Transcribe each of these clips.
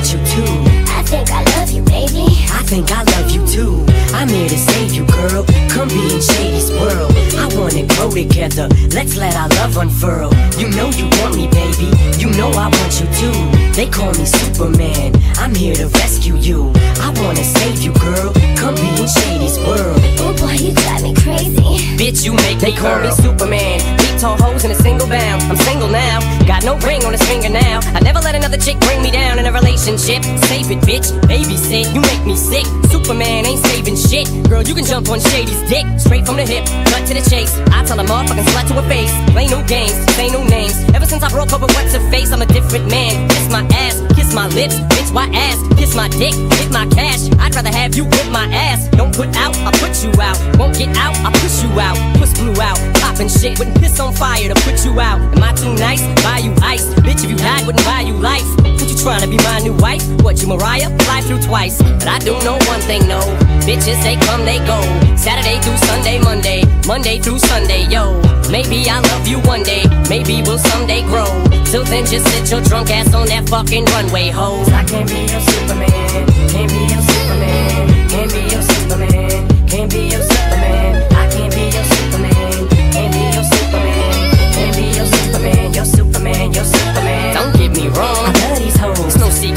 want you to. I think I love you, baby. I think I love you too. I'm here to save you, girl. Come be in Shady's world. I wanna grow together. Let's let our love unfurl. You know you want me, baby. You know I want you too. They call me Superman. I'm here to rescue you. I wanna save you, girl. Come be in Shady's world. Oh boy, you drive me crazy. Bitch, you make They me call me. Superman. Beat tall hoes in a single bound. I'm single now. Got no ring on his finger now. I never let another chick bring me down in a relationship. Save it, bitch. Babysit. You make me sick. Superman ain't saving shit. Girl, you can jump on Shady's dick. Straight from the hip. Cut to the chase. I tell a motherfucking slut to her face. Play no games. Say no names. Ever since I broke up with what's her face, I'm a different man. Kiss my ass. Kiss my lips. Bitch, why ass? Kiss my dick. Hit my cash. I'd rather have you whip my ass. Don't put out. I'll put you out. Won't get out. I'll push you out. Puss blew out. Poppin' shit. Wouldn't piss on fire to put you out. Am I too nice? Buy you ice. Bitch, if you died, wouldn't buy you life. What you trying to be my new wife? What you Mariah? Fly through twice. But I do know one thing, no. Bitches, they come, they go. Saturday through Sunday, Monday. Monday through Sunday, yo. Maybe I'll love you one day. Maybe we'll someday grow. Till then, just sit your drunk ass on that fucking runway, ho. I can't be your Superman. Can't be your Superman. Can't be your Superman. Can't be your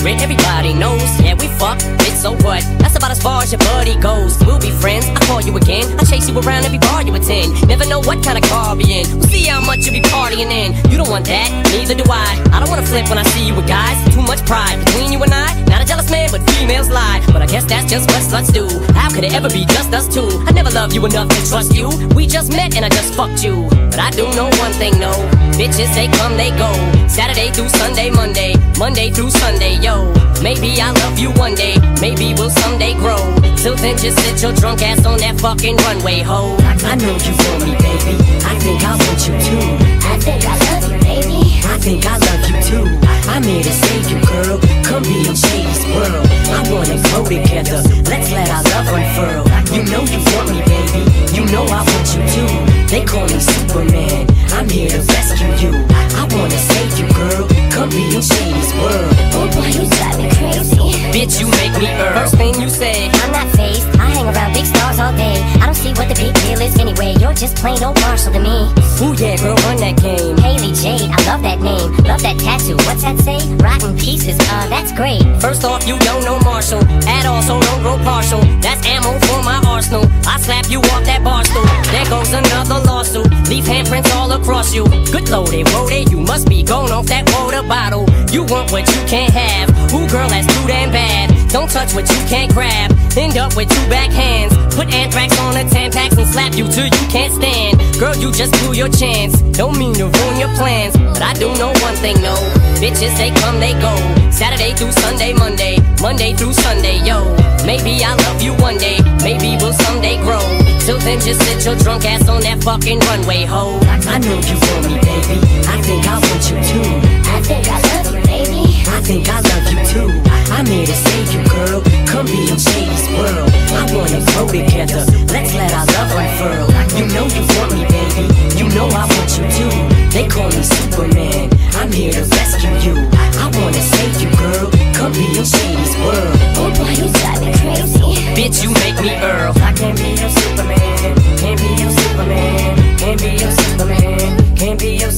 secret. Everybody knows. Yeah, we fuck. Bitch, so what? That's about as far as your buddy goes. We'll be friends. I call you again. I chase you around every bar you attend. Never know what kind of car I'll be in. We'll see how much you be partying in. You don't want that. Neither do I. I don't wanna flip when I see you with guys. Too much pride between you and I. But females lie. But I guess that's just what sluts do. How could it ever be just us two? I never loved you enough to trust you. We just met and I just fucked you. But I do know one thing, no. Bitches, they come, they go. Saturday through Sunday, Monday. Monday through Sunday, yo. Maybe I'll love you one day. Maybe we'll someday grow. Till then, just sit your drunk ass on that fucking runway, ho. I know you want me, baby. I think I want you too. I think I love you. I think I love you too. I'm here to save you, girl. Come be in Shady's world. I wanna grow together. Let's let our love unfurl. You know you want me, baby. You know I want you too. They call me Superman. I'm here to rescue you. I wanna save you, girl. Come be in Shady's world. Oh boy, you drive me crazy. Bitch, you make me earn. First thing you say, I'm not phased. I hang around big stars all day. I don't see what the big deal is anyway. You're just plain old Marshall to me. ooh yeah, girl, run that game. Hailie Jade, I love that name. Love that tattoo. What's that say? Rotten pieces. Uh, that's great. First off, you don't know Marshall at all, so don't grow partial. That's ammo for my arsenal. I slap you off that bar stool. There goes another lawsuit. Leave handprints all across you. Good loaded, loaded. You must be going off that water bottle. You want what you can't have. Ooh, girl, that's too damn bad. Don't touch what you can't grab. End up with two back hands. Put anthrax on the Tampax and slap you till you can't stand. Girl, you just blew your chance. Don't mean to ruin your plans, but I do know one thing, no. Bitches, they come, they go. Saturday through Sunday, Monday. Monday through Sunday, yo. Maybe I'll love you one day. Maybe we'll someday grow. Till then, just sit your drunk ass on that fucking runway, ho. I know you want me, baby. I think I want you too. I think I love you, baby. I think I love you too. I'm here to save you, girl. Come be in Shady's world. I wanna grow together. Let's let our love unfurl. You know you want me, baby. You know I want you too. They call me Superman. I'm here to rescue you. I wanna save you, girl. Come be in Shady's world. Oh boy, you drive me crazy. Bitch, you make me Earl. I can't be your Can't be your Superman. Can't be your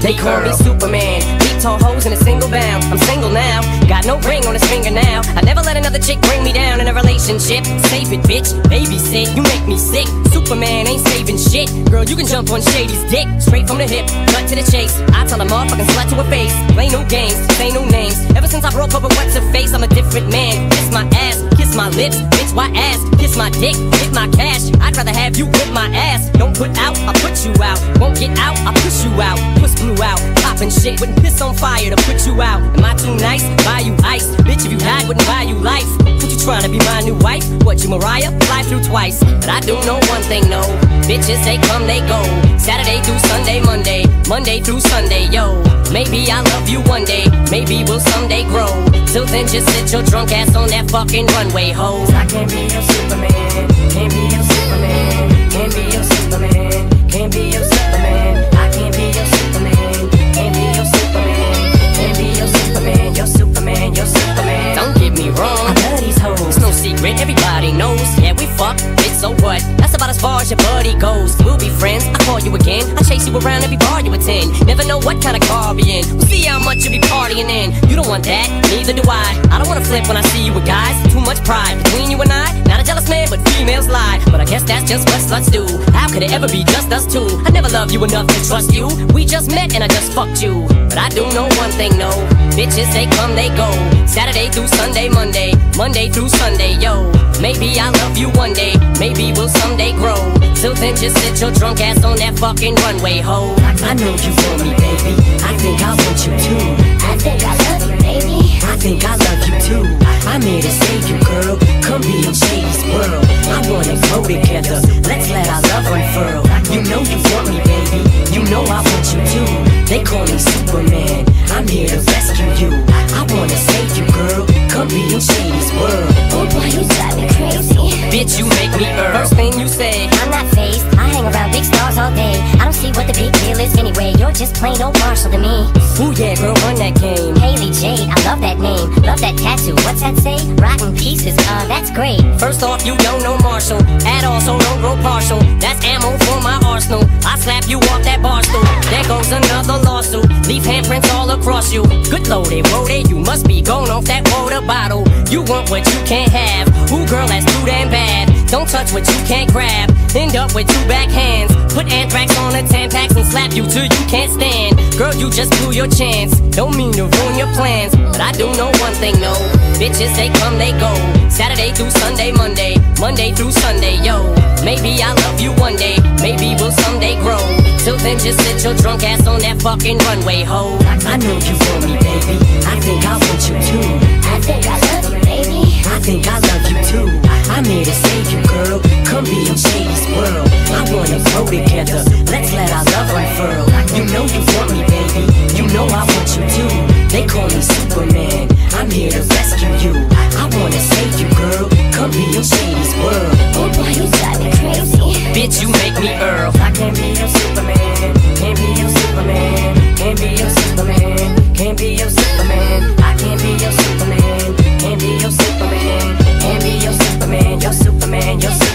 They call me. Superman. Beat tall hoes in a single bound. I'm single now. Got no ring on his finger now. I never let another chick bring me down in a relationship. Save it, bitch. Babysit. You make me sick. Superman ain't saving shit. Girl, you can jump on Shady's dick. Straight from the hip. Cut to the chase. I tell a motherfucking slut to her face. Play no games. Say no names. Ever since I broke up with what's her face, I'm a different man. Kiss my ass. Kiss my lips. Bitch, why ass? Kiss my dick. Hit my cash. I'd rather have you whip my ass. Don't put out. I put you out. Won't get out. I push you out. Puss blew out. Popping shit. Wouldn't piss on fire to put you out. Am I too nice? Buy you ice. Bitch, if you died, wouldn't buy you life. What you trying to be my new wife? What you Mariah? Fly through twice. But I do know one thing, no. Bitches, they come, they go. Saturday through Sunday, Monday. Monday through Sunday, yo. Maybe I'll love you one day. Maybe we'll someday grow. Till then, just sit your drunk ass on that fucking runway, ho. I can't be your Superman. Can't be your Superman. Can't be your Superman. Can't be your Superman. I can't be your Superman. Can't be your Superman. Can't be your Superman. Your Superman. Your Superman. Don't get me wrong. I love these hoes. It's no secret, everybody knows. Yeah, we fuck, so what? That's about as far as your buddy goes. We'll be friends, I call you again. I chase you around every bar you attend. Never know what kind of car we in. We'll see how much you be partying in. You don't want that, neither do I. I don't wanna flip when I see you with guys. Too much pride between you and I. Not a jealous man, but females lie. But I guess that's just what sluts do. How could it ever be just us two? I never loved you enough to trust you. We just met and I just fucked you. But I do know one thing, no. Bitches, they come, they go. Saturday through Sunday, Monday. Monday through Sunday, yo. Maybe I'll love you one day. Maybe we'll someday grow. Till then, just sit your drunk ass on that fucking runway, ho. I know you want me, baby. I think I want you too. I think I love you, baby. I think I love you too. I'm here to save you, girl. Come be in Shady's world. I wanna grow together. Let's let our love unfurl. You know you want me, baby. You know I want you too. Call me Superman. I'm here to rescue you. I wanna save you, girl. Come be in Shady's world. Oh boy, you drive me crazy. Bitch, you make me Earl. First thing you say, I'm not phased. I hang around big stars all day. I don't what the big deal is anyway. You're just plain old Marshall to me. ooh yeah, girl, run that game. Hailie Jade, I love that name. Love that tattoo. What's that say? Rotten pieces. Uh, that's great. First off, you don't know Marshall at all, so don't grow partial. That's ammo for my arsenal. I slap you off that bar stool. There goes another lawsuit. Leave handprints all across you. Good loaded, loaded. You must be going off that water bottle. You want what you can't have. Ooh, girl, that's too damn bad. Don't touch what you can't grab. End up with two back hands. Put anthrax on the Tampax and slap you till you can't stand. Girl, you just blew your chance. Don't mean to ruin your plans, but I do know one thing, no. Bitches, they come, they go. Saturday through Sunday, Monday. Monday through Sunday, yo. Maybe I'll love you one day. Maybe we'll someday grow. Till then, just sit your drunk ass on that fucking runway, ho. I know you want me, baby. I think I want you too. I think I love you, baby. I think I love you too. I'm here to save you, girl. Come be in Shady's world. I wanna grow together. Let's let our love unfurl. You know you want me, baby. You know I want you too. They call me Superman. I'm here to rescue you. I wanna save you, girl. Come be in Shady's world. Oh boy, you drive me crazy. Bitch, you make me Earl. I can't be your Superman. Can't be your Superman. Can't be your Superman. Can't be your Superman. I can't be your Superman. Can't be your Superman. Can't be your Superman. Your Superman. Your Superman.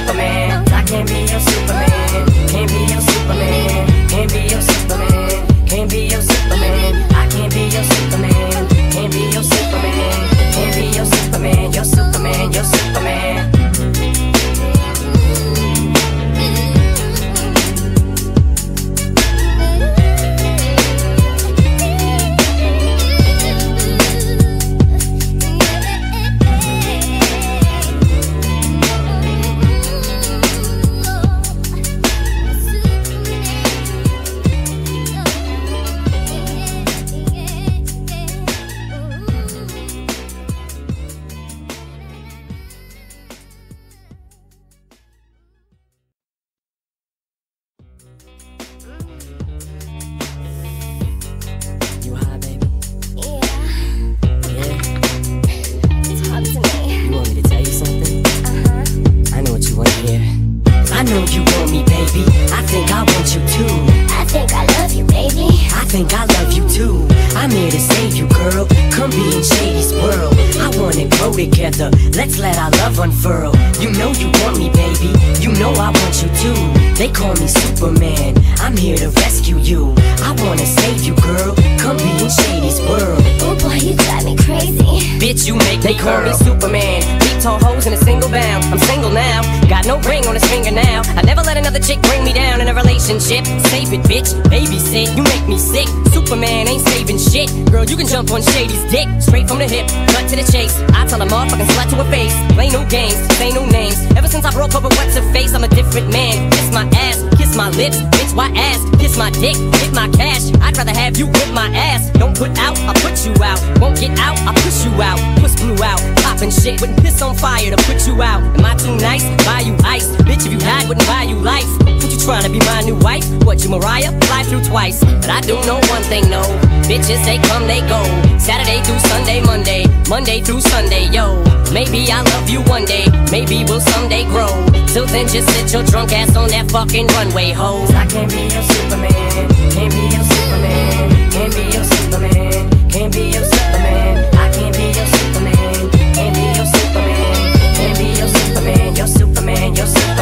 You Fly through twice. But I do know one thing, no. Bitches, they come, they go. Saturday through Sunday, Monday. Monday through Sunday, yo. Maybe I'll love you one day. Maybe we'll someday grow. Till then, just sit your drunk ass on that fucking runway, ho. I can't be your Superman. Can't be your Superman. Can't be your Superman. Can't be your Superman. I can't be your Superman. Can't be your Superman. Can't be your Superman. Your Superman. Your Superman.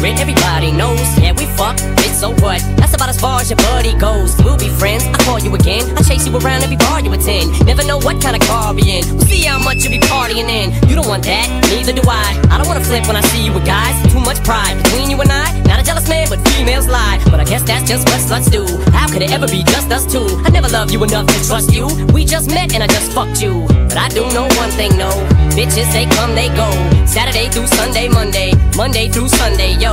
Secret, everybody knows. Yeah, we fuck, bitch, so what? That's about as far as your buddy goes. We'll be friends, I call you again. I chase you around every bar you attend. Never know what kind of car be in. We'll see how much you be partying in. You don't want that, neither do I. I don't wanna flip when I see you with guys. Too much pride between you and I. Not a jealous man, but females lie. But I guess that's just what sluts do. How could it ever be just us two? I never loved you enough to trust you. We just met and I just fucked you. But I do know one thing, no. Bitches, they come, they go. Saturday through Sunday, Monday. Monday through Sunday, yo.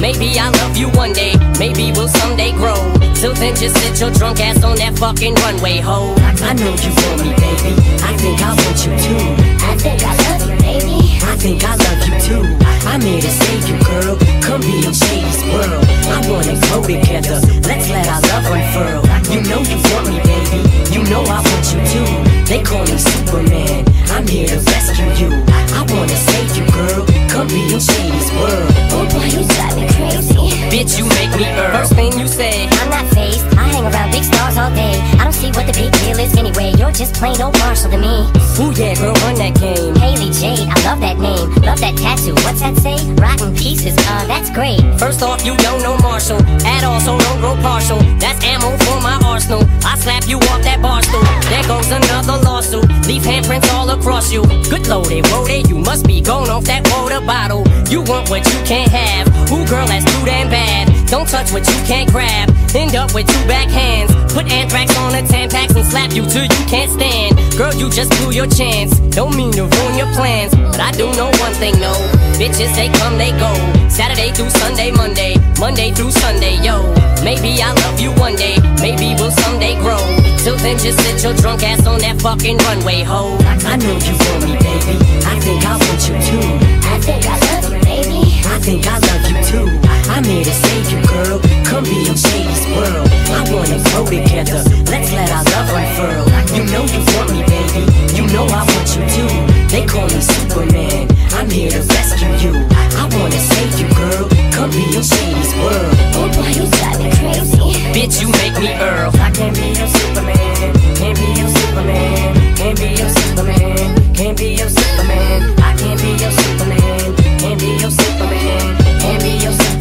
Maybe I'll love you one day. Maybe we'll someday grow. Till then, just sit your drunk ass on that fucking runway, ho. I know you want me, baby. I think I want you too. I think I love you, baby. I think I love you too. I'm here to save you, girl. Come be in Shady's world. I wanna grow together. Let's let our love unfurl. You know you want me, baby. You know I want you too. They call me Superman. I'm here to rescue you. I wanna save you, girl. Come be in Shady's world. Oh boy, you drive me crazy. Bitch, you make me earn. First thing you say, I'm not phased. I hang around big stars all day. I don't see what the big deal is anyway. You're just plain old Marshall to me. ooh yeah, girl, run that game. Hailie Jade, I love that name. Love that tattoo. What's that say? Rotten pieces. Uh, that's great. First off, you don't know Marshall at all, so don't grow partial. That's ammo for my arsenal. I slap you off that bar stool. There goes another lawsuit. Leave handprints all across you. Good loaded, loaded. You must be going off that water bottle. You want what you can't have. Ooh, girl, that's too damn bad. Don't touch what you can't grab. End up with two backhands. Put anthrax on the Tampax and slap you till you can't stand. Girl, you just blew your chance. Don't mean to ruin your plans, but I do know one thing, no. Bitches, they come, they go. Saturday through Sunday, Monday. Monday through Sunday, yo. Maybe I'll love you one day. Maybe we'll someday grow. Till then, just sit your drunk ass on that fucking runway, ho. I know you want me, baby. I think I want you too. I think I love you, baby. I think I love you too. I'm here to save you, girl. Come be in Shady's world. I wanna grow together. Let's let our love unfurl. You know you want me, baby. You know I want you too. They call me Superman. I'm here to rescue you. I wanna save you, girl. Come be in Shady's world. Oh boy, you drive me crazy. Bitch, you make me Earl. I can't be your Superman. Can't be your Superman. Can't be your Superman. Can't be your Superman. I can't be your Superman. Can't be your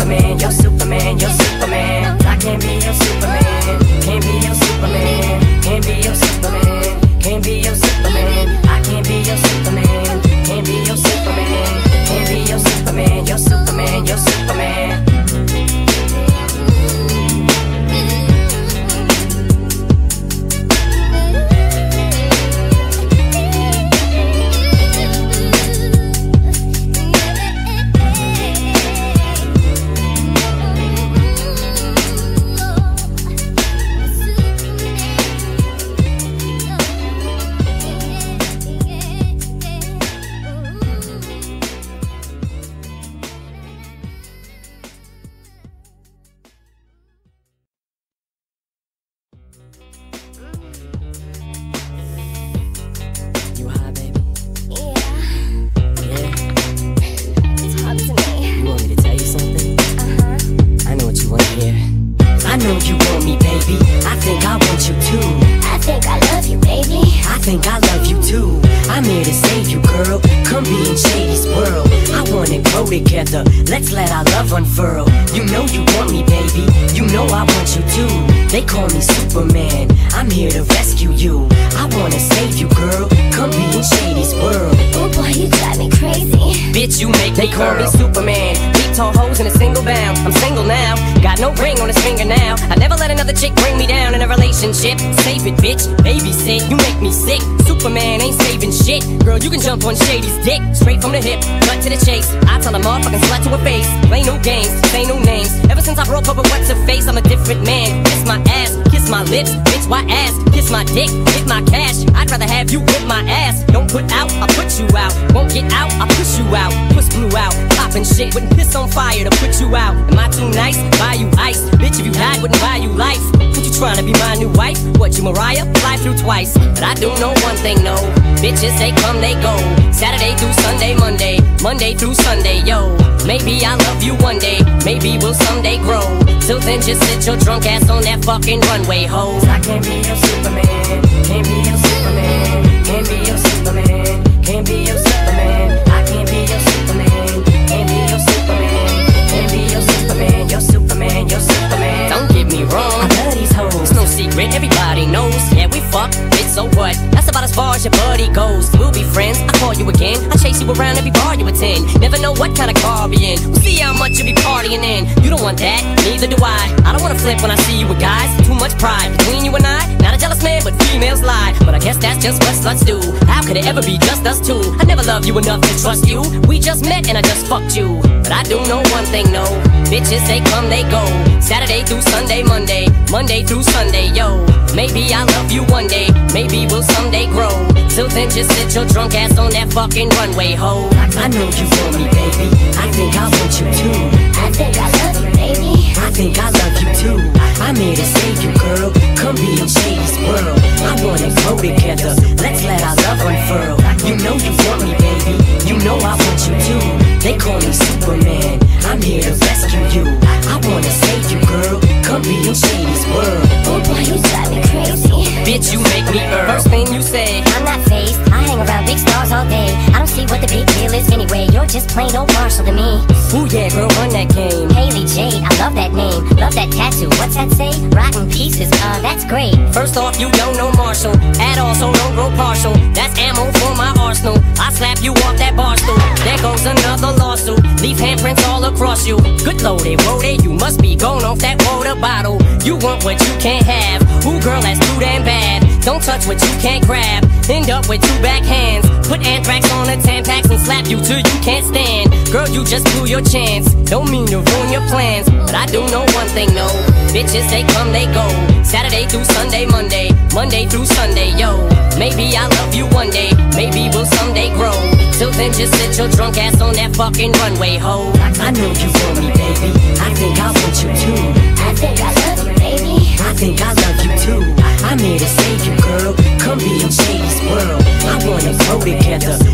Superman. Your Superman. Your Superman. I can't be your Superman. Want you too. I think I love you, baby. I think I love you too. I'm here to save you, girl. Come be in Shady's world. I wanna grow together. Let's let our love unfurl. You know you want me, baby. You know I want you too. They call me Superman. I'm here to rescue you. I wanna save you, girl. Come be in Shady's world. Oh boy, you drive me crazy. Bitch, you make they call me Superman. Hoes in a single bound. I'm single now. Got no ring on his finger now. I never let another chick bring me down in a relationship. Save it, bitch. Babysit. You make me sick. Superman ain't saving shit. Girl, you can jump on Shady's dick. Straight from the hip, cut to the chase. I tell a motherfucking slut to her face. Play no games, say no names. Ever since I broke up with what's her face, I'm a different man. Kiss my ass, kiss my lips. Bitch, why ass? Kiss my dick, hit my cash. I'd rather have you whip my ass. Don't put out, I put you out. Won't get out, I push you out. Push blew out. Popping shit, wouldn't piss on fire to put you out. Am I too nice? Buy you ice. Bitch, if you died, wouldn't buy you life. What you trying to be my new wife? What you Mariah? Fly through twice. But I do know one thing, no. Bitches, they come, they go. Saturday through Sunday, Monday. Monday through Sunday, yo. Maybe I'll love you one day. Maybe we'll someday grow. Till then, just sit your drunk ass on that fucking runway, ho. I can't be your Superman. Can't be your Superman. Can't be your Superman. Can't be your Superman. I can't be your Superman. Can't be your Superman. Can't be your Superman. Your Superman. Your Superman. Don't get me wrong. I love these hoes. It's no secret, everybody knows. Yeah, we fuck, bitch, so what? That's about as far as your buddy goes. We'll be friends, I call you again. I chase you around every bar you attend. Never know what kind of car be in. We'll see how much you be partying in. You don't want that, neither do I. I don't wanna flip when I see you with guys. Too much pride between you and I. Not a jealous man, but females lie. But I guess that's just what sluts do. How could it ever be just us two? I never loved you enough to trust you. We just met and I just fucked you. But I do know one thing, no. Bitches, they come, they go. Saturday through Sunday, Monday. Monday through Sunday, yo. Maybe I'll love you one day. Maybe we'll someday grow. Till then, just sit your drunk ass on that fucking runway, ho. I know you want me, baby. I think I want you too. I think I. I think I love you too. I'm here to save you, girl. Come be in Shady's world. I wanna grow together. Let's let our love unfurl. You know you want me, baby. You know I want you too. They call me Superman. I'm here to rescue you. I wanna save you, girl. Come be in Shady's world. Oh boy, you drive me crazy. Bitch, you make me. First thing you say, I'm not phased. I hang around big stars all day. I don't see what the big deal is anyway. You're just plain old Marshall to me. Ooh yeah, girl, run that game. Hailie Jade, I love that name. Love that tattoo. What's that say? Rotten pieces. Uh, that's great. First off, you don't know Marshall at all, so don't grow partial. That's ammo for my arsenal. I slap you off that bar stool. There goes another lawsuit. Leave handprints all across you. Good loaded, loaded. You must be going off that water bottle. You want what you can't have. Ooh, girl, that's too damn bad. Don't touch what you can't grab. End up with two back hands. Put anthrax on the Tampax and slap you till you can't stand. Girl, you just blew your chance. Don't mean to ruin your plans, but I do know one thing, no. Bitches, they come, they go. Saturday through Sunday, Monday. Monday through Sunday, yo. Maybe I'll love you one day. Maybe we'll someday grow. Till then, just sit your drunk ass on that fucking runway, ho. I know you want me, baby. I think I want you too. I think I love you, baby. I think I love you too. I'm here to save you, girl. Come be in Shady's world. I wanna grow together.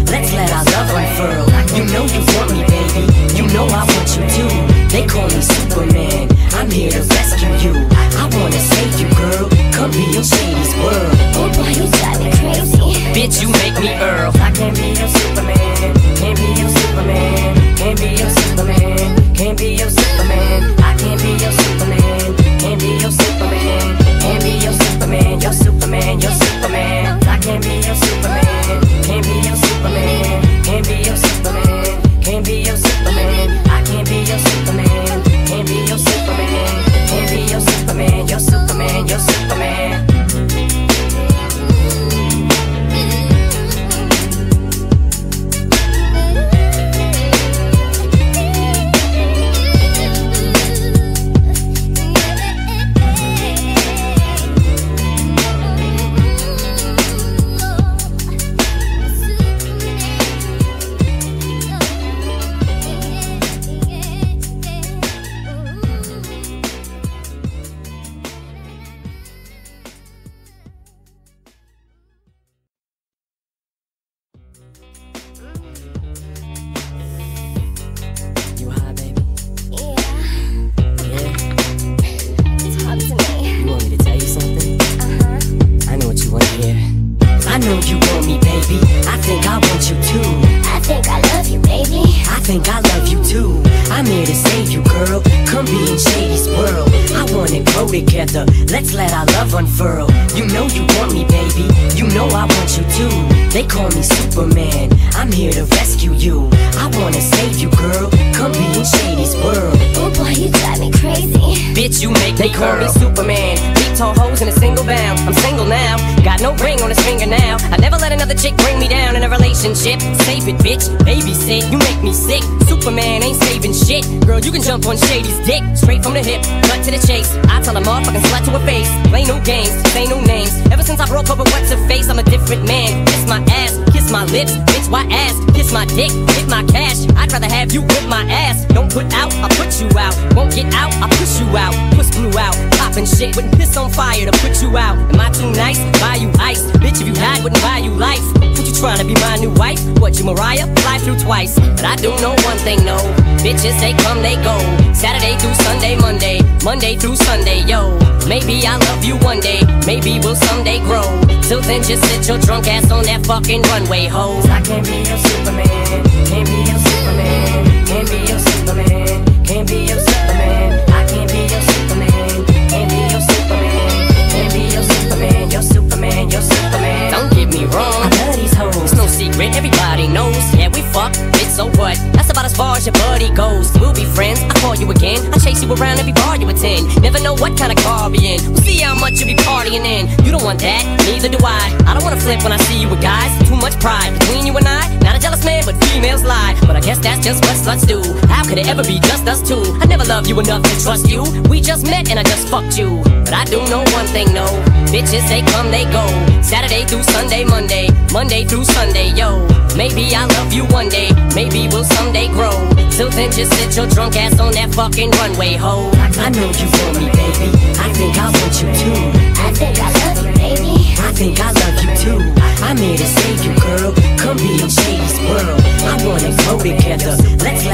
Call me Superman. Beat tall hoes in a single bound. I'm single now. Got no ring on his finger now. I never let another chick bring me down in a relationship. Save it, bitch. Babysit. You make me sick. Superman ain't saving shit. Girl, you can jump on Shady's dick. Straight from the hip, cut to the chase. I tell a motherfucking slut to her face. Play no games, say no names. Ever since I broke up with what's her face, I'm a different man. Kiss my ass, kiss my lips. Bitch, why ass? Kiss my dick, hit my cash. I'd rather have you whip my ass. Don't put out, I put you out. Won't get out, I push you out. Push blew out, popping shit. Wouldn't piss on fire to put you out. Am I too nice? Buy you ice. Bitch, if you had, wouldn't buy you life. What you trying to be my new wife? What you Mariah? Fly through twice. But I do know one thing, no. Bitches, they come, they go. Saturday through Sunday, Monday. Monday through Sunday, yo. Maybe I'll love you one day. Maybe we'll someday grow. Till then, just sit your drunk ass on that fucking runway, ho. I can't be your Superman. Can't be your Superman. Can't be your Superman. Can't be your Superman. I can't be your Superman. Can't be your Superman. Can't be your Superman. Your Superman. Your Superman. Don't get me wrong. I love these hoes. It's no secret. Everybody knows. Yeah, we fuck. So what? That's about as far as your buddy goes. We'll be friends. I call you again. I chase you around every bar you attend. Never know what kind of car be in. We'll see how much you be partying in. You don't want that. Neither do I. I don't wanna flip when I see you with guys. Too much pride between you and I. Not a jealous man, but females lie. But I guess that's just what sluts do. How could it ever be just us two? I never loved you enough to trust you. We just met and I just fucked you. But I do know one thing, no. Bitches, they come, they go. Saturday through Sunday, Monday. Monday through Sunday, yo. Maybe I'll love you one day. Maybe we'll someday grow. Till then, just sit your drunk ass on that fucking runway, ho. I know you want me, baby. I think I want you too. I think I love you, baby. I think I love you too. I'm here to save you, girl. Come be in Shady's world. I wanna grow together. Let's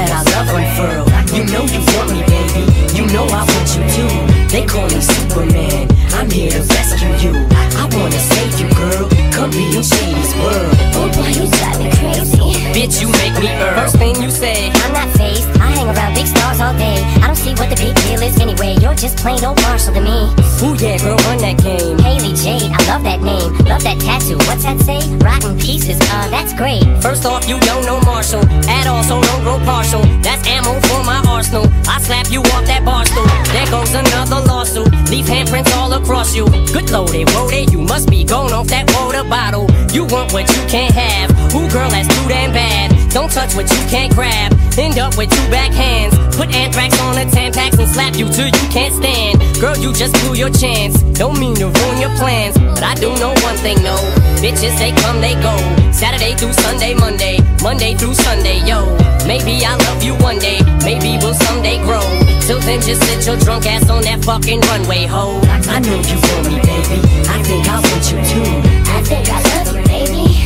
plain old Marshall to me. Ooh yeah, girl, run that game. Hailie Jade, I love that name. Love that tattoo. What's that say? Rotten pieces. Uh, that's great. First off, you don't know Marshall at all, so don't grow partial. That's ammo for my arsenal. I slap you off that bar stool. There goes another lawsuit. Leave handprints all across you. Good loaded, loaded. You must be going off that water bottle. You want what you can't have. Ooh, girl, that's too damn bad. Don't touch what you can't grab. End up with two backhands. Put anthrax on the Tampax and slap you till you can't stand. Girl, you just blew your chance. Don't mean to ruin your plans, but I do know one thing, no. Bitches, they come, they go. Saturday through Sunday, Monday. Monday through Sunday, yo. Maybe I'll love you one day. Maybe we'll someday grow. Till then, just sit your drunk ass on that fucking runway, ho. I know you want me, baby. I think I want you too. I think I.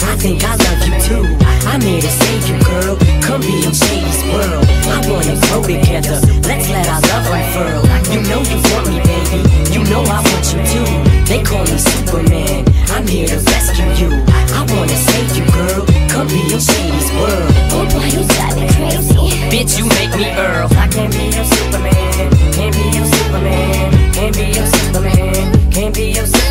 I think I love you too. I'm here to save you, girl. Come be in Shady's world. I wanna grow together. Let's let our love unfurl. You know you want me, baby. You know I want you too. They call me Superman. I'm here to rescue you. I wanna save you, girl. Come be in Shady's world. Oh boy, you drive me crazy. Bitch, you make me Earl. I can't be your Superman. Can't be your Superman. Can't be your Superman. Can't be your Superman.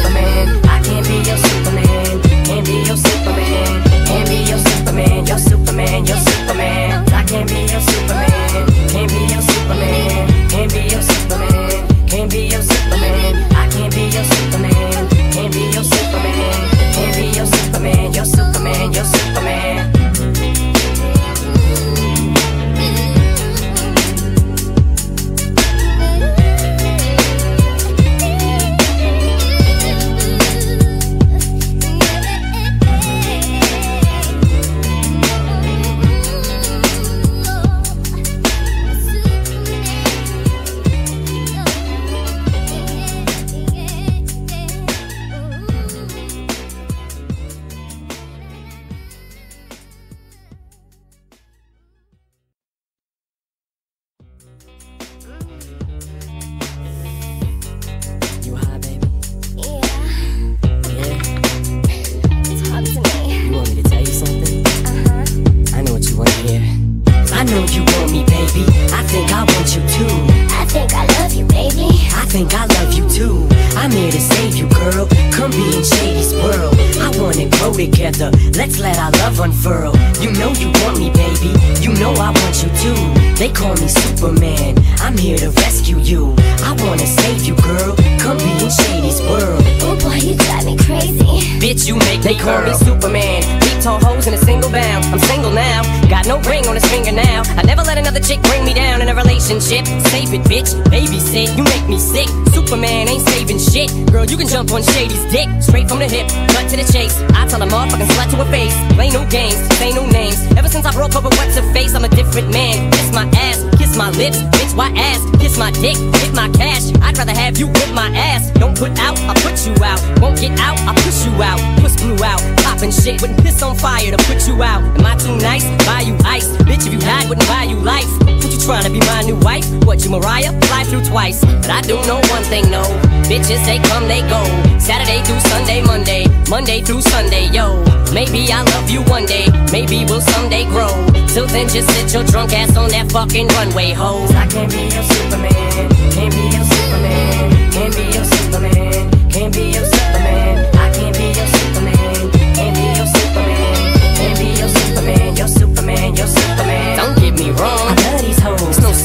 Fly through twice, but I do know one thing, no. Bitches they come, they go. Saturday through Sunday, Monday, Monday through Sunday, yo. Maybe I'll love you one day, maybe we'll someday grow. Till then, just sit your drunk ass on that fucking runway, ho. I can't be your Superman, can't be your Superman, can't be your Superman, can't be your Superman. I can't be your Superman, can't be your Superman, can't be your Superman, your Superman, your Superman. Don't get me wrong,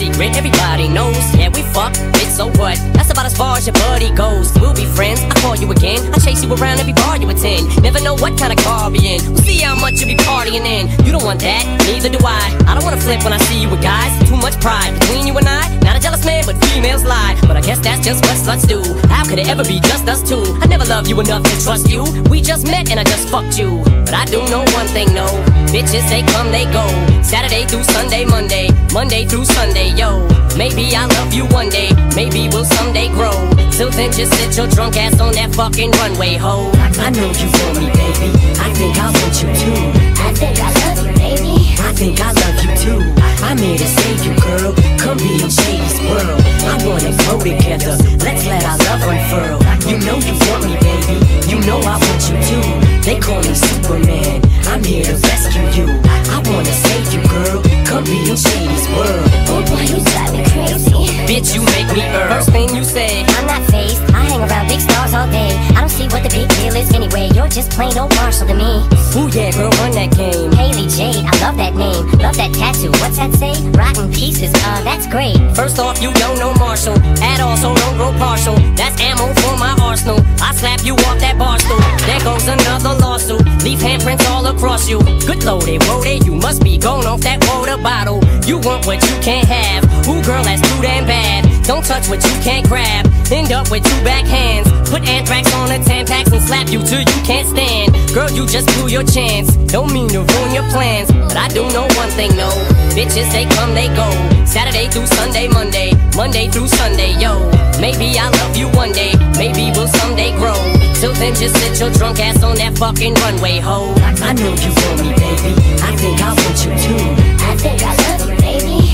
secret, everybody knows. Yeah, we fuck, bitch, so what? That's about as far as your buddy goes. We'll be friends, I call you again. I chase you around every bar you attend. Never know what kind of car be in. We'll see how much you be partying in. You don't want that, neither do I. I don't wanna flip when I see you with guys. Too much pride between you and I. Not a jealous man, but females lie. But I guess that's just what sluts do. How could it ever be just us two? I never loved you enough to trust you. We just met and I just fucked you. But I do know one thing, no. Bitches, they come, they go. Saturday through Sunday, Monday, Monday through Sunday, yo. Maybe I'll love you one day, maybe we'll someday grow. Till then, just sit your drunk ass on that fucking runway, ho. I know you want me, baby. I think I want you too. I think I love you, baby. I think I love you too. I'm here to save you, girl. Come be in Shady's world. I wanna grow together. Let's let our love unfurl. You know you want me, baby. You know I want you too. They call me Superman. I'm here to rescue you. I wanna save you, girl. Come be in Shady's world. Oh boy, you drive me crazy. Bitch, you make me earn. First thing you say. I'm not phased. I hang around big stars all day. I don't see what the big deal is anyway. You're just plain old Marshall to me. Ooh yeah, girl, run that game. Hailie Jade, I love that name. Love that tattoo. What's that say? Rotten pieces. Uh, that's great. First off, you don't know Marshall at all, so don't grow partial. That's ammo for my arsenal. I slap you off that bar stool. There goes another lawsuit. Leave handprints all across you. Good loaded, loaded. You must be going off that water bottle. You want what you can't have. Ooh, girl, that's too damn bad. Don't touch what you can't grab. End up with two back hands. Put anthrax on a Tampax and slap you till you can't stand. Girl, you just blew your chance. Don't mean to ruin your plans, but I do know one thing, no. Bitches, they come, they go. Saturday through Sunday, Monday, Monday through Sunday, yo. Maybe I'll love you one day, maybe we'll someday grow. Till then, just sit your drunk ass on that fucking runway, ho. I know you want me, baby. I think I want you too. I think I love you.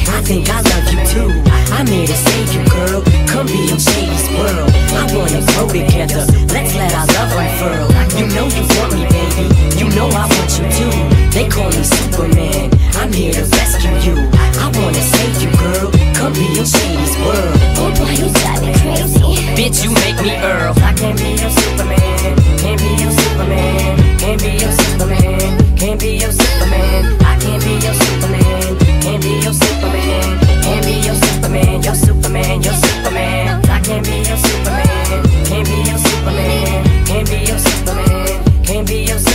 I think I love you too. I'm here to save you, girl. Come be in Shady's world. I wanna grow together. Let's let our love unfurl. You know you want me, baby. You know I want you too. They call me Superman. I'm here to rescue you. I wanna save you, girl. Come be in Shady's world. Oh boy, you drive me crazy. Bitch, you make me Earl. I can't be your Superman, can't be your Superman, can't be your Superman, can't be your Superman. I can't be your Superman, Superman, you're Superman, your Superman. I can't be your Superman, can't be your Superman, can't be your Superman, can't be your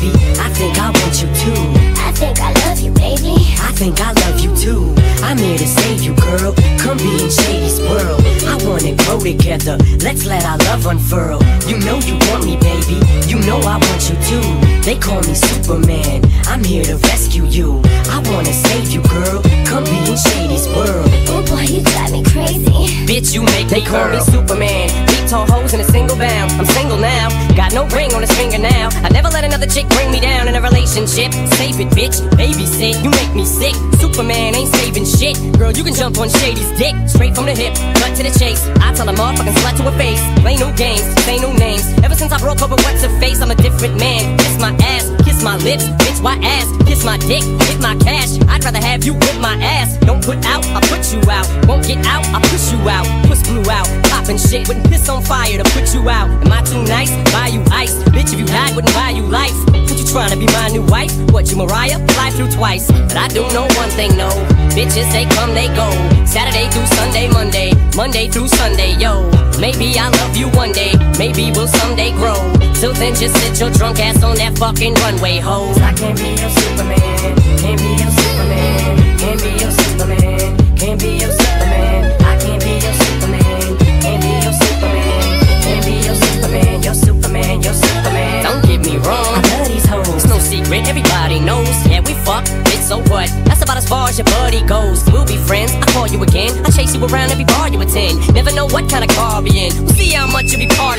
baby. I think I want you too. I think I love you, baby. I think I love you too. I'm here to save you, girl. Come be in Shady's world. I wanna grow together. Let's let our love unfurl. You know you want me, baby. You know I want you too. They call me Superman. I'm here to rescue you. I wanna save you, girl. Come be in Shady's world. Oh boy, you drive me crazy. Bitch, you make they me call girl. me Superman Tall hoes in a single bound. I'm single now. Got no ring on his finger now. I never let another chick bring me down in a relationship. Save it, bitch. Babysit. You make me sick. Superman ain't saving shit. Girl, you can jump on Shady's dick. Straight from the hip, cut to the chase. I tell a motherfucking slut to her face. Play no games, say no names. Ever since I broke up with what's her face, I'm a different man. Kiss my ass, kiss my lips, bitch, why ass? Kiss my dick, hit my cash. I'd rather have you whip my ass. Don't put out, I put you out. Won't get out, I push you out. Puss blew out, popping shit. Wouldn't piss on fire to put you out. Am I too nice? Buy you ice. Bitch, if you died, wouldn't buy you life. What you trying to be my new wife? What you Mariah? Fly through twice. But I do know one thing, no. Bitches, they come, they go. Saturday through Sunday, Monday. Monday through Sunday, yo. Maybe I'll love you one day. Maybe we'll someday grow. Till then, just sit your drunk ass on that fucking runway, ho. I can't be your Superman. Can't be your Superman. Can't be your Superman. Can't be your secret. Everybody knows. Yeah, we fuck. Bitch, so what? That's about as far as your buddy goes. We'll be friends. I call you again. I chase you around every bar you attend. Never know what kind of car we in. We'll see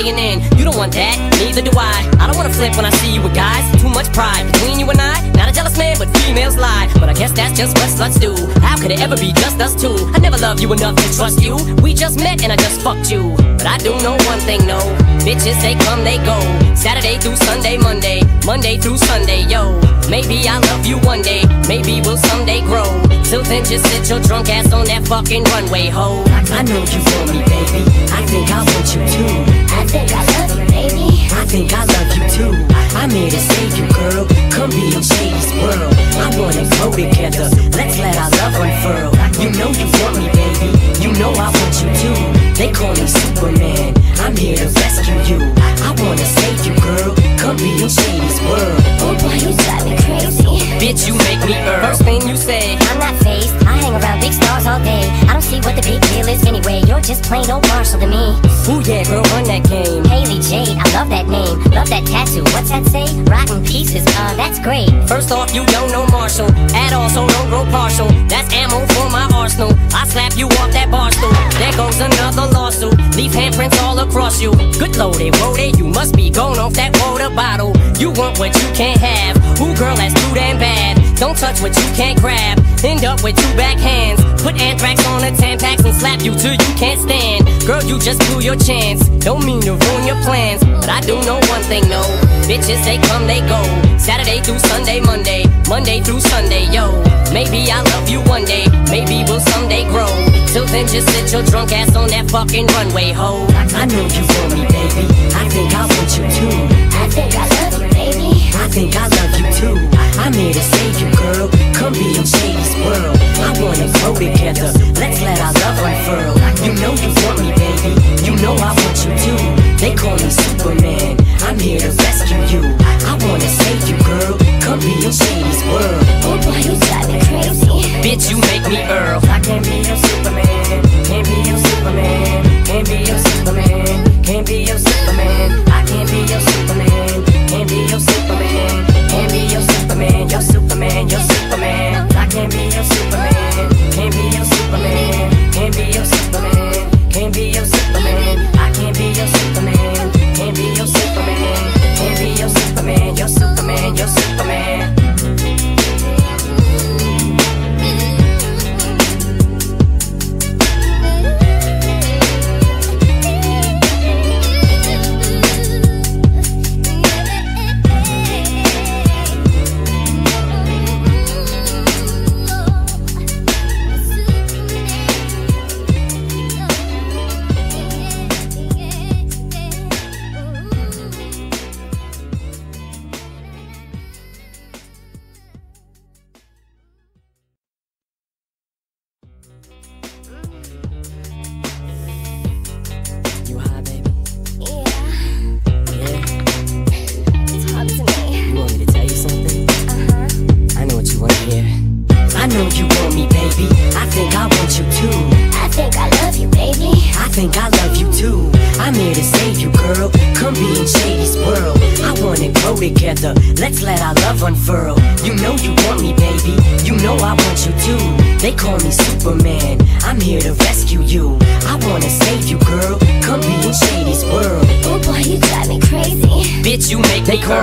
you in. You don't want that. Neither do I. I don't wanna flip when I see you with guys. Too much pride between you and I. Not a jealous man, but females lie. But I guess that's just what sluts do. How could it ever be just us two? I never loved you enough to trust you. We just met and I just fucked you. But I do know one thing, no. Bitches, they come, they go. Saturday through Sunday, Monday. Monday through Sunday, yo. Maybe I'll love you one day. Maybe we'll someday grow. Till then, just sit your drunk ass on that fucking runway, ho. I know you want me, baby. I think I want you too. I think I love you, baby. I think I love you too. I'm here to save you, girl. Come be in Shady's world. I wanna grow together. Let's let our love unfurl. You know you want me, baby. You know I want you too. They call me Superman. I'm here to rescue you. I wanna save you, girl. Come be in Shady's world. Oh boy, you drive me crazy. Bitch, you make me Earl. First thing you say. I'm not phased. I hang around big stars all day. I don't see what the big deal is anyway. You're just plain old Marshall to me. Ooh yeah, girl, run that game. Hailie Jade, I love that name. Love that tattoo. What's that say? Rotten pieces. Uh, that's great. First off, you don't know Marshall at all, so don't grow partial. That's ammo for my arsenal. I slap you off that bar stool. There goes another lawsuit. Leave handprints all across you. Good loaded, loaded. You must be going off that water bottle. You want what you can't have. Ooh, girl, that's too damn bad. Don't touch what you can't grab. End up with two back hands. Put anthrax on a Tampax and slap you till you can't stand. Girl, you just blew your chance. Don't mean to ruin your plans, but I do know one thing, no. Bitches, they come, they go. Saturday through Sunday, Monday. Monday through Sunday, yo. Maybe I'll love you one day. Maybe we'll someday grow. Till then, just sit your drunk ass on that fucking runway, ho. I know you want me, baby. I think I want you too. I think I love you, baby. I think I love you too. I'm here to save you, girl. Come be in Shady's world.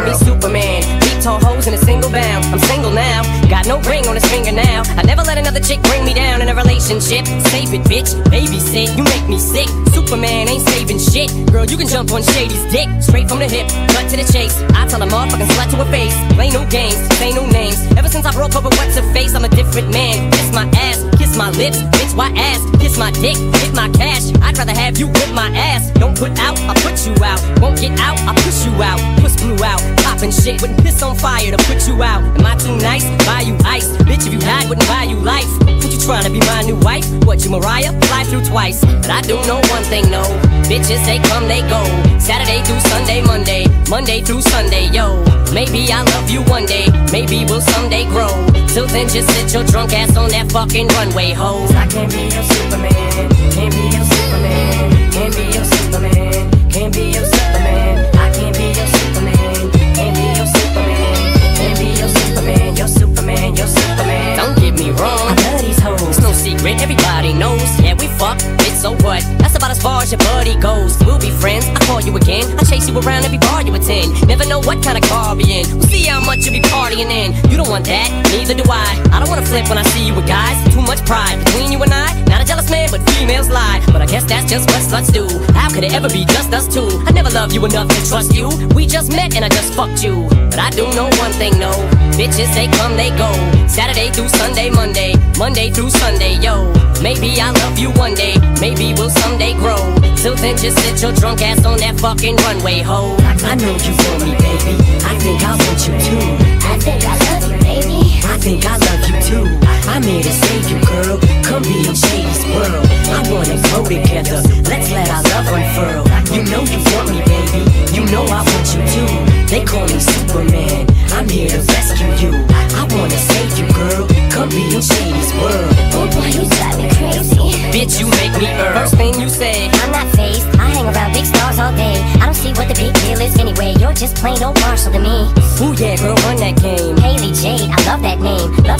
Me Superman. Deep tall hoes in a single bound. I'm single now. Got no ring on his finger now. I never let another chick bring me down in a relationship. Save it, bitch. Babysit. You make me sick. Superman ain't saving shit. Girl, you can jump on Shady's dick. Straight from the hip, cut to the chase. I tell a motherfucking slut to her face. Play no games, say no names. Ever since I broke up with what's her face, I'm a different man. Kiss my ass, my lips. Bitch, why ass? Kiss my dick, hit my cash. I'd rather have you whip my ass. Don't put out, I'll put you out. Won't get out, I'll push you out. Push blew out. Poppin' shit, wouldn't piss on fire to put you out. Am I too nice? Buy you ice. Bitch, if you died, wouldn't buy you life. What you trying to be my new wife? What you Mariah? Fly through twice. But I do know one thing, no. Bitches, they come, they go. Saturday through Sunday, Monday. Monday through Sunday, yo. Maybe I'll love you one day. Maybe we'll someday grow. Till then, just sit your drunk ass on that fucking runway. I can't be your Superman. Can't be your Superman. Can't be your Superman. Can't be your Superman. I can't be your Superman. Can't be your Superman. Can't be your Superman. Your Superman. Your Superman. Don't get me wrong. I love these hoes. It's no secret. Everybody knows. Yeah, we fuck. Bitch, so what? About as far as your buddy goes. We'll be friends. I call you again. I chase you around every bar you attend. Never know what kind of car be in. We'll see how much you be partying in. You don't want that. Neither do I. I don't wanna flip when I see you with guys. Too much pride between you and I. Not a jealous man, but females lie. But I guess that's just what sluts do. How could it ever be just us two? I never loved you enough to trust you. We just met and I just fucked you. But I do know one thing, no. Bitches, they come, they go. Saturday through Sunday, Monday. Monday through Sunday, yo. Maybe I'll love you one day. Maybe we'll someday grow. Till then, just sit your drunk ass on that fucking runway, ho. I know you want me, baby. I think I want you too. I think I love you, baby. I think I love you too. I'm here to save you, girl. Come be in Shady's world. I wanna grow together.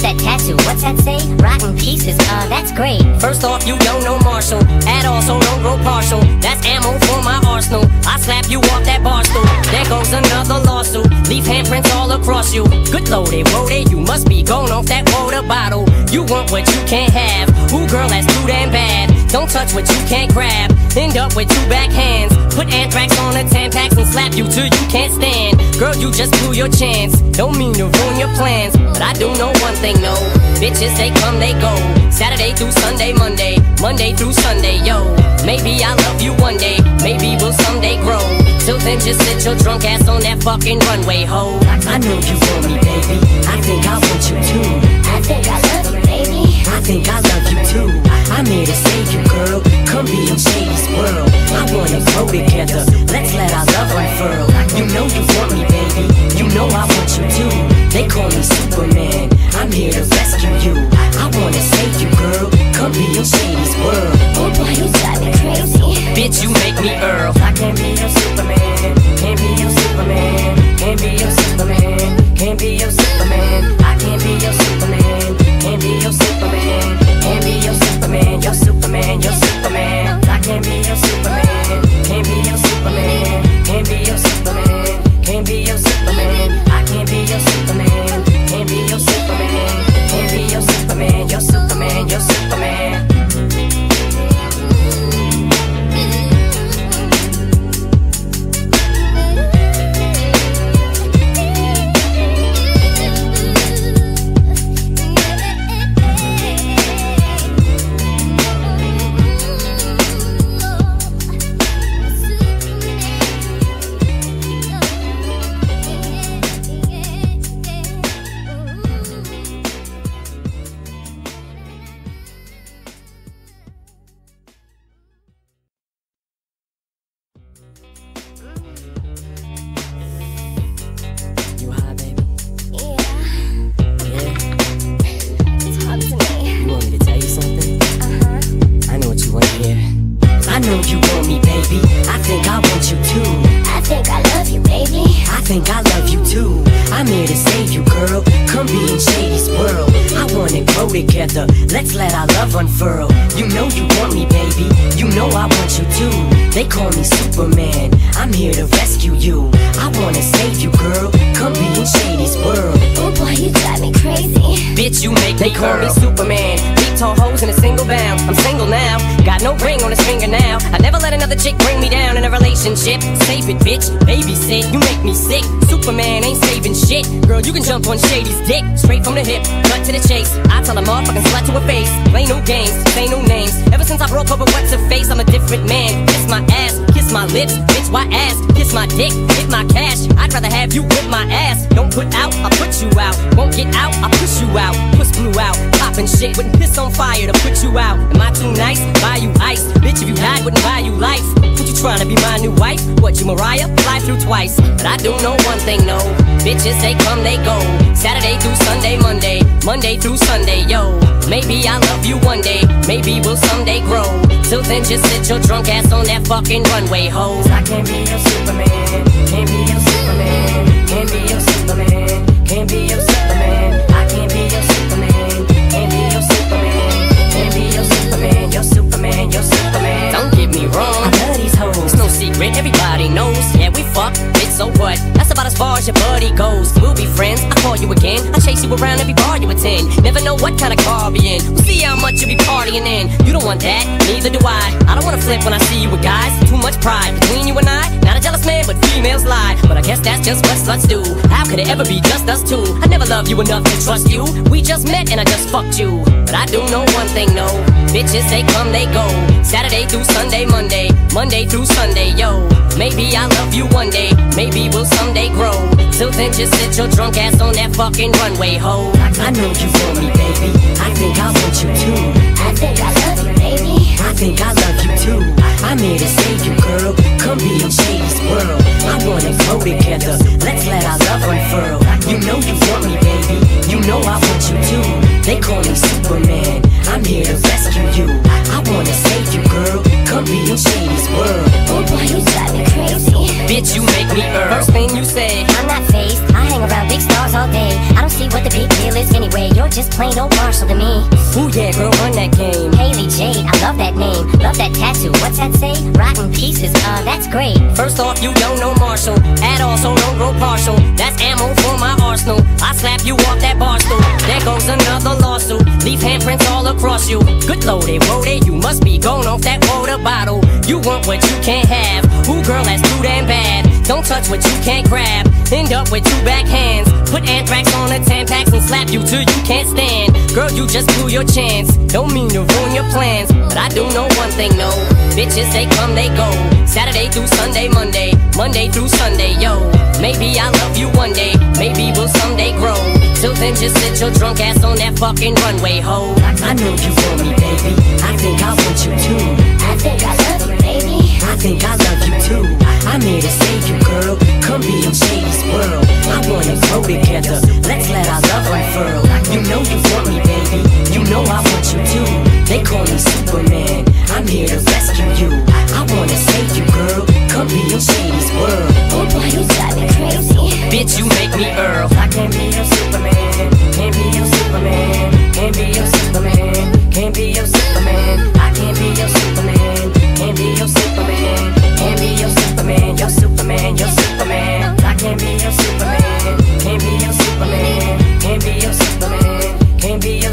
That tattoo. What's that say? Rotten pieces. Uh, that's great. First off, you don't know Marshall at all, so don't grow partial. That's ammo for my arsenal. I slap you off that bar stool. There goes another lawsuit. Leave handprints all across you. Good loaded, loaded. You must be going off that water bottle. You want what you can't have. Ooh, girl, that's too damn bad. Don't touch what you can't grab. End up with two back hands. Put anthrax on a Tampax and slap you till you can't stand. Girl, you just blew your chance. Don't mean to ruin your plans, but I do know one thing, no. Bitches, they come, they go. Saturday through Sunday, Monday. Monday through Sunday, yo. Maybe I'll love you one day. Maybe we'll someday grow. Till then, just sit your drunk ass on that fucking runway, ho. I know you want me, baby. I think I want you too. I think I love. I think I love you too. I'm here to save you, girl. Come be in Shady's world. I wanna grow together. Let's let our love unfurl. You know you want me, baby. You know I want you too. They call me Superman. I'm here to rescue you. I wanna save you, girl. Come be in Shady's world. Oh boy, you drive me crazy. Bitch, you make me Earl. I can't be your Superman. Can't be your Superman. Can't be your Superman. Can't be your Superman. I can't be your Superman. together. Superman, you're Superman, you're Superman. Fly through twice. But I do know one thing, no. Bitches, they come, they go. Saturday through Sunday, Monday. Monday through Sunday, yo. Maybe I'll love you one day. Maybe we'll someday grow. Till then, just sit your drunk ass on that fucking runway, ho. I can't be your Superman. Can't be your Superman. Can't be your Superman. Can't be your Superman. I can't be your Superman. Can't be your Superman. Can't be your Superman. Your Superman. Your Superman. Don't get me wrong. Secret, everybody knows. Yeah, we fuck, bitch, so what? That's about as far as your buddy goes. We'll be friends, I call you again. I chase you around every bar you attend. Never know what kind of car we in. We'll see how much you be partying in. You don't want that, neither do I. I don't wanna flip when I see you with guys. Too much pride between you and I. Not a jealous man, but females lie. But I guess that's just what sluts do. How could it ever be just us two? I never loved you enough to trust you. We just met and I just fucked you. But I do know one thing, no. Bitches, they come, they go. Saturday through Sunday, Monday. Monday through Sunday, yo. Maybe I'll love you one day. Maybe we'll someday grow. Till then, just sit your drunk ass on that fucking runway, ho. I know you want me, baby. I think I want you too. I think I love baby. I think I love you too. I'm here to save you, girl. Come be in Shady's world. I wanna grow together. Let's let our love unfurl. You know you want me, baby. You know I want you too. They call me Superman. I'm here to rescue you. I wanna save you, girl. Come be in Shady's world. Oh boy, you drive me crazy. Bitch, you make me earn. First thing you say, I'm not phased. I around big stars all day. I don't see what the big deal is anyway. You're just plain old Marshall to me. ooh yeah, girl, run that game. Hailie Jade, I love that name. Love that tattoo. What's that say? Rotten pieces. Uh, that's great. First off, you don't know Marshall at all, so don't grow partial. That's ammo for my arsenal. I slap you off that bar stool. There goes another lawsuit. Leave handprints all across you. Good loaded, loaded. You must be going off that water bottle. You want what you can't have. Ooh, girl, that's too damn bad. Don't touch what you can't grab. End up with two back hands. Put anthrax on the Tampax and slap you till you can't stand. Girl, you just blew your chance. Don't mean to ruin your plans, but I do know one thing, no. Bitches, they come, they go. Saturday through Sunday, Monday. Monday through Sunday, yo. Maybe I'll love you one day. Maybe we'll someday grow. Till then, just sit your drunk ass on that fucking runway, ho. I know you want me, baby. I think I want you too. I think I love you, baby. I think I love you too. I'm here to save you, girl. Come be in Shady's world. I wanna grow together. Let's let our love unfurl. You know you want me, baby. You know I want you too. They call me Superman. I'm here to rescue you. I wanna save you, girl. Come be in Shady's world. Oh boy, you drive me crazy. Bitch, you make me Earl. I can't be your Superman. Can't be your Superman. Can't be your Superman. Can't be your Superman. I can't be your Superman. Can't be your Superman. Can't be your Superman. Your Superman. Your Superman. I can't be your Superman. Can't be your Superman. Can't be your Superman. Can't be your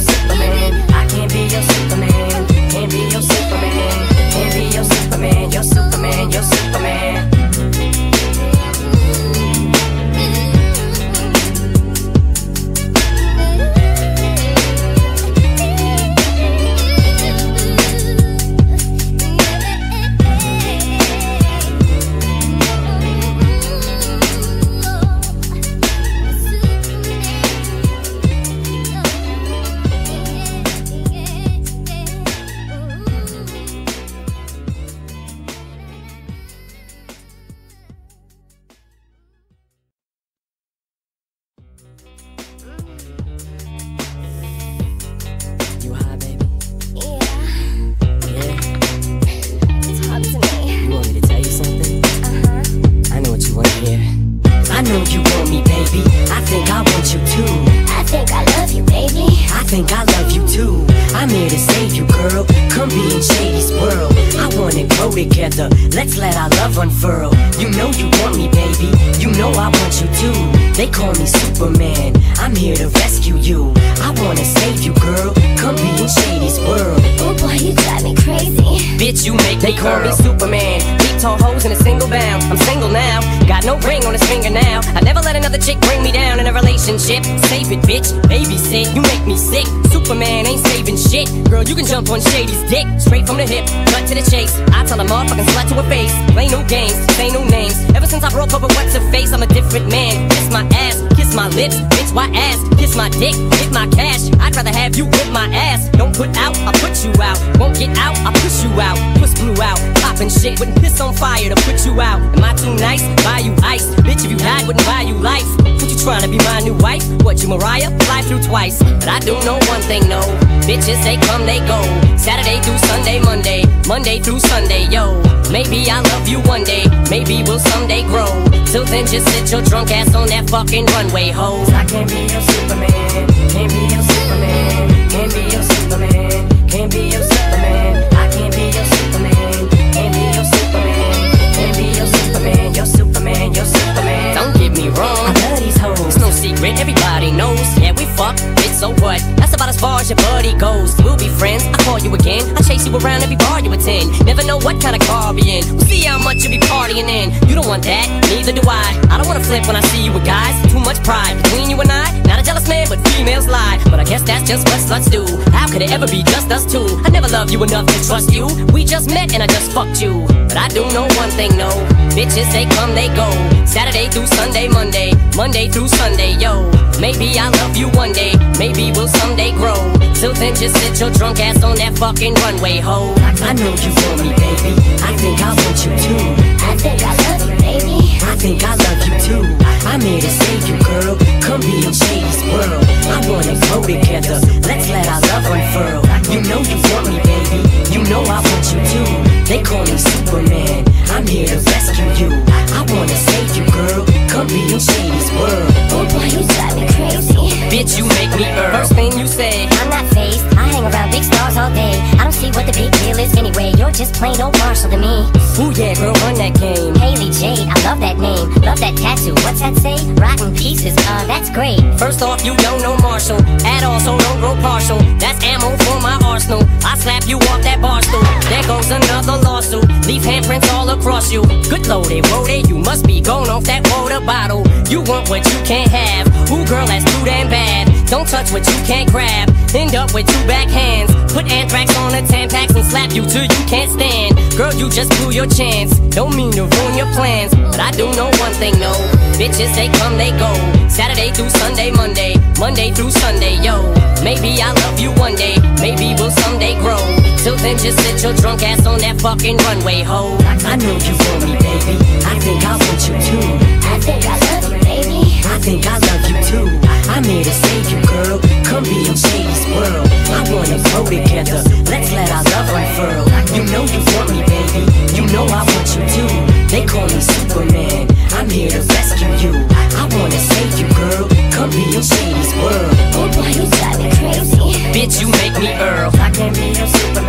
you too. I'm here to save you, girl. Come be in Shady's world. I wanna grow together. Let's let our love unfurl. You know you want me, baby. You know I want you too. They call me Superman. I'm here to rescue you. I wanna save you, girl. Come be in Shady's world. Oh boy, you drive me crazy. Bitch, you make they call me Superman. Tall hoes in a single bound. I'm single now. Got no ring on his finger now. I never let another chick bring me down in a relationship. Save it, bitch. Babysit. You make me sick. Superman ain't saving shit. Girl, you can jump on Shady's dick. Straight from the hip, cut to the chase. I tell a motherfucking slut to her face. Play no games, say no names. Ever since I broke up with what's her face, I'm a different man. Kiss my ass, kiss my lips. Bitch, why ass? Kiss my dick, hit my cash. I'd rather have you whip my ass. Don't put out, I'll put you out. Won't get out, I'll push you out. Puss blew out. Popping shit, wouldn't piss on fire to put you out. Am I too nice? Buy you ice. Bitch, if you died, wouldn't buy you life. What you trying to be my new wife? What you Mariah? Fly through twice. But I do know one thing, no. Bitches, they come, they go. Saturday through Sunday, Monday. Monday through Sunday, yo. Maybe I'll love you one day. Maybe we'll someday grow. Till then, just sit your drunk ass on that fucking runway, ho. Can't be your Superman. Can't be your Superman. Can't be your Superman. Can't be your Superman. I can't be your Superman. Can't be your Superman. Can't be your Superman. You're Superman. You're Superman. Don't get me wrong. I love these hoes. It's no secret. Everybody knows. Yeah, we fuck. Bitch, so what? That's about as far as your buddy goes. We'll be friends. I call you again. I chase you around every bar you attend. Never know what kind of car I'll be in. We'll see how much you be partying in. Want that. Neither do I. I don't wanna flip when I see you with guys. Too much pride between you and I. Not a jealous man, but females lie. But I guess that's just what sluts do. How could it ever be just us two? I never loved you enough to trust you. We just met and I just fucked you. But I do know one thing, no. Bitches, they come, they go. Saturday through Sunday, Monday. Monday through Sunday, yo. Maybe I'll love you one day. Maybe we'll someday grow. Till then, just sit your drunk ass on that fucking runway, ho. I know you want me, baby. I think I want you too. I think I love you, baby. I think I love you too. I'm here to save you, girl. Come be in Shady's world. I wanna grow together. Let's let our love unfurl. You know you want me, baby. You know I want you too. They call me Superman. I'm here to rescue you. I wanna save you, girl. Come be in Shady's world. Oh boy, you drive me crazy. Bitch, you make me earn. First thing you say. I'm not phased. I hang around big stars all day. I don't see what the big deal is anyway. You're just plain old Marshall to me. Ooh yeah, girl, run that game. Hailie Jade, I love that name. Love that tattoo. What's that say? Rotten pieces. Uh, that's great. First off, you don't know Marshall at all, so don't grow partial. That's ammo for my arsenal. I slap you off that bar stool. There goes another lawsuit. Leave handprints all across you. Good loaded, it. You must be going off that water bottle. You want what you can't have. Ooh, girl, that's too damn bad. Don't touch what you can't grab. End up with two back hands. Put anthrax on a the Tampax and slap you till you can't stand. Girl, you just blew your chance. Don't mean to ruin your plans, but I do know one thing, no. Bitches, they come, they go. Saturday through Sunday, Monday. Monday through Sunday, yo. Maybe I'll love you one day. Maybe we'll someday grow. Till then, just sit your drunk ass on that fucking runway, ho. I know you want me, baby. I think I want you too. I think I love you, baby. I think I love you too. I'm here to save you, girl. Come be in Shady's world. I wanna grow together. Let's let our love unfurl. You know you want me, baby. You know I want you too. They call me Superman. I'm here to rescue you. I wanna save you, girl. Come be in Shady's world. Oh boy, you drive me crazy. Bitch, you make me Earl. I can't be your Superman.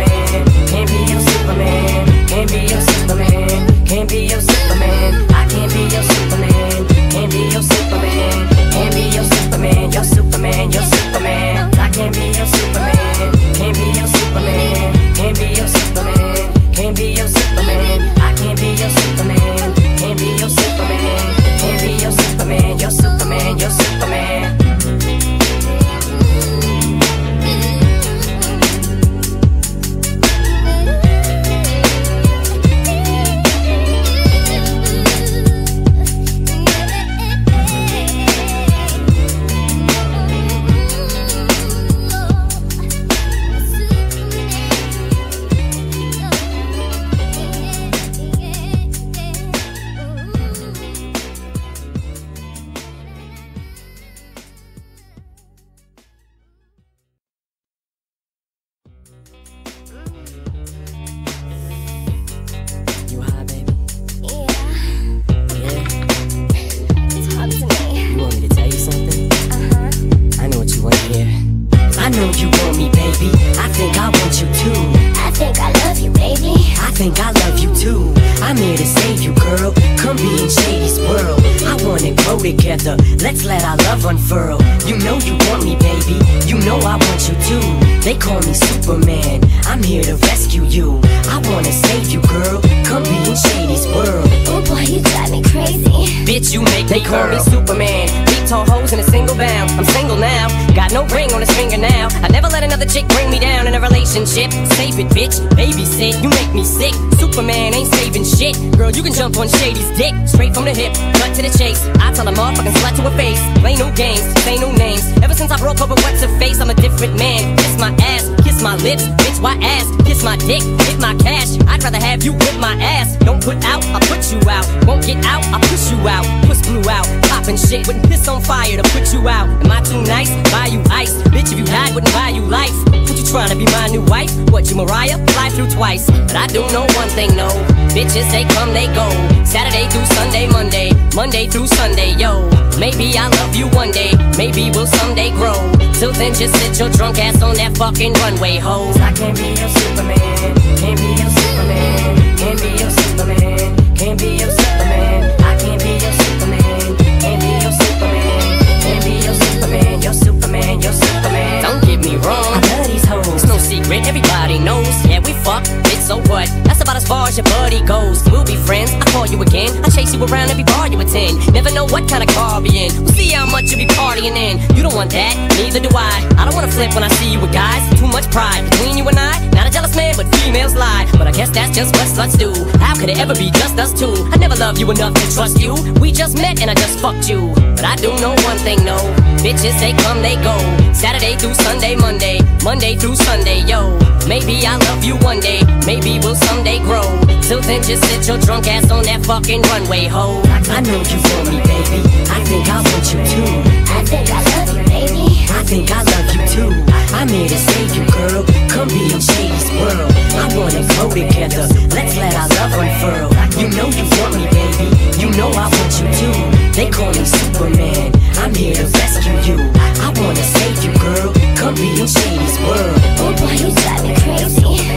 Superman. Beat tall hoes in a single bound. I'm single now. Got no ring on his finger now. I never let another chick bring me down in a relationship. Save it, bitch. Babysit. You make me sick. Superman ain't saving shit. Girl, you can jump on Shady's dick. Straight from the hip. Cut to the chase. I tell a motherfucking slut to her face. Play no games. Say no names. Ever since I broke up with what's her face, I'm a different man. Kiss my ass. My lips. Bitch, why ass? Kiss my dick. Hit my cash. I'd rather have you whip my ass. Don't put out. I'll put you out. Won't get out. I'll push you out. Puss blew out. Poppin' shit. Wouldn't piss on fire to put you out. Am I too nice? Buy you ice. Bitch, if you died, wouldn't buy you life. What you trying to be my new wife? What you Mariah? Fly through twice. But I do know one thing, no. Bitches, they come, they go. Saturday through Sunday, Monday. Monday through Sunday, yo. Maybe I'll love you one day. Maybe we'll someday grow. Till then, just sit your drunk ass on that fucking runway, ho. I can't be your Superman. Can't be your Superman. Can't be your Superman. Can't be your Superman. I can't be your Superman. Can't be your Superman. Can't be your Superman. Your Superman. Your Superman. Don't get me wrong. I love these hoes. It's no secret, everybody knows. Yeah, we fuck, so what? About as far as your buddy goes. We'll be friends, I call you again. I chase you around every bar you attend. Never know what kind of car we in. We'll see how much you be partying in. You don't want that, neither do I. I don't wanna flip when I see you with guys. Too much pride between you and I. Not a jealous man, but females lie. But I guess that's just what sluts do. How could it ever be just us two? I never loved you enough to trust you. We just met and I just fucked you. But I do know one thing, no. Bitches, they come, they go. Saturday through Sunday, Monday. Monday through Sunday, yo. Maybe I'll love you one day. Maybe we'll someday grow. Till then, just sit your drunk ass on that fucking runway, ho. I know you want me, baby. I think I want you too. I think I love you, baby. I think I love you too. I'm here to save you, girl. Come be in Shady's world. I wanna grow together. Let's let our love unfurl. You know you want me, baby. You know I want you too. They call me Superman. I'm here to rescue you. I wanna save you, girl. Come be in Shady's world. Oh boy, you drive me.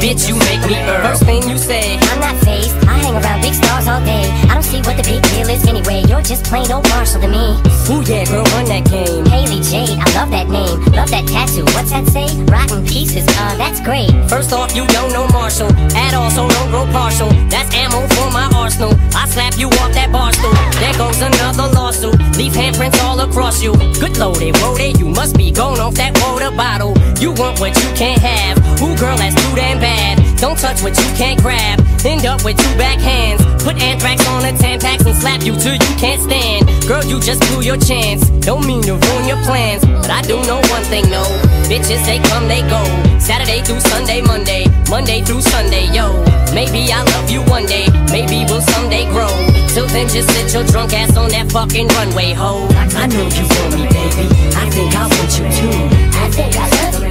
Bitch, you make me earn. First thing you say. I'm not phased. I hang around big stars all day. I don't see what the big deal is anyway. You're just plain old Marshall to me. Ooh yeah, girl, run that game. Hailie Jade, I love that name. Love that tattoo. What's that say? Rotten pieces. Uh, that's great. First off, you don't know Marshall at all, so don't grow partial. That's ammo for my arsenal. I slap you off that bar stool. There goes another lawsuit. Leave handprints all across you. Good loaded, loaded. You must be going off that water bottle. You want what you can't have. Ooh, girl, that's too damn bad. Don't touch what you can't grab. End up with two back hands. Put anthrax on a Tampax and slap you till you can't stand. Girl, you just blew your chance. Don't mean to ruin your plans, but I do know one thing, no. Bitches, they come, they go. Saturday through Sunday, Monday. Monday through Sunday, yo. Maybe I'll love you one day. Maybe we'll someday grow. Till then, just sit your drunk ass on that fucking runway, ho. I know you want me, baby. I think I want you too. I think I love you.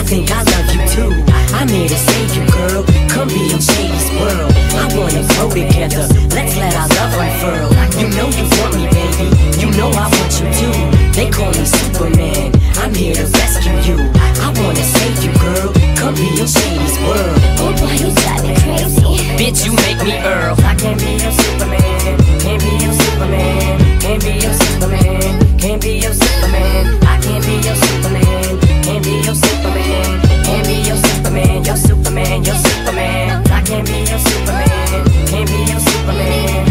I think I love you too. I'm here to save you, girl. Come be in Shady's world. I wanna grow together. Let's let our love unfurl. You know you want me, baby. You know I want you too. They call me Superman. I'm here to rescue you. I wanna save you, girl. Come be in Shady's world. Oh boy, you drive me crazy. Bitch, you make me Earl. I can't be your Superman. Can't be your Superman. Can't be your Superman. Can't be your Superman. I can't be your Superman. Be your Superman. Can't be your Superman. Your Superman. Your Superman. I can't be your Superman. Can't be your Superman.